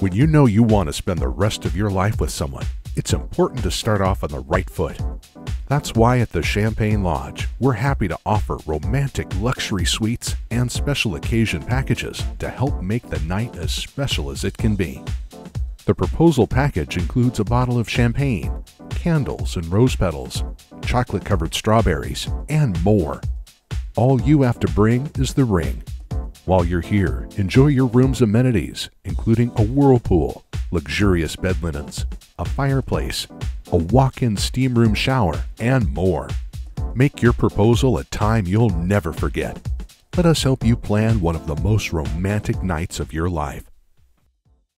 When you know you want to spend the rest of your life with someone, it's important to start off on the right foot. That's why at the Champagne Lodge, we're happy to offer romantic luxury suites and special occasion packages to help make the night as special as it can be. The proposal package includes a bottle of champagne, candles and rose petals, chocolate covered strawberries, and more. All you have to bring is the ring. While you're here, enjoy your room's amenities, including a whirlpool, luxurious bed linens, a fireplace, a walk in steam room shower, and more. Make your proposal a time you'll never forget. Let us help you plan one of the most romantic nights of your life.